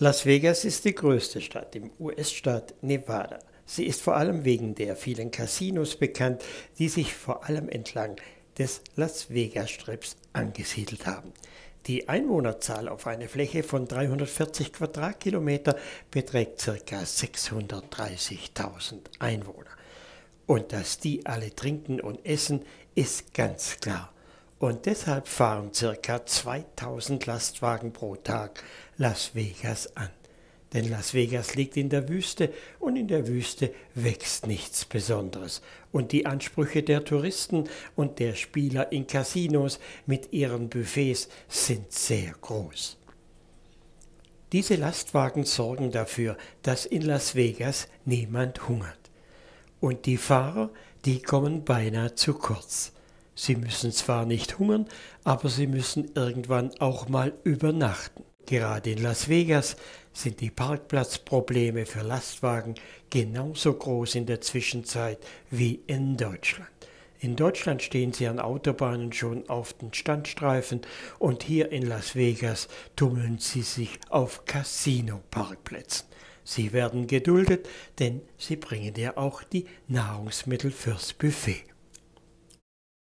Las Vegas ist die größte Stadt im US-Staat Nevada. Sie ist vor allem wegen der vielen Casinos bekannt, die sich vor allem entlang des Las Vegas-Strips angesiedelt haben. Die Einwohnerzahl auf eine Fläche von 340 Quadratkilometer beträgt ca. 630.000 Einwohner. Und dass die alle trinken und essen, ist ganz klar. Und deshalb fahren ca. 2000 Lastwagen pro Tag Las Vegas an. Denn Las Vegas liegt in der Wüste und in der Wüste wächst nichts Besonderes. Und die Ansprüche der Touristen und der Spieler in Casinos mit ihren Buffets sind sehr groß. Diese Lastwagen sorgen dafür, dass in Las Vegas niemand hungert. Und die Fahrer, die kommen beinahe zu kurz. Sie müssen zwar nicht hungern, aber sie müssen irgendwann auch mal übernachten. Gerade in Las Vegas sind die Parkplatzprobleme für Lastwagen genauso groß in der Zwischenzeit wie in Deutschland. In Deutschland stehen sie an Autobahnen schon auf den Standstreifen und hier in Las Vegas tummeln sie sich auf Casino-Parkplätzen. Sie werden geduldet, denn sie bringen ja auch die Nahrungsmittel fürs Buffet.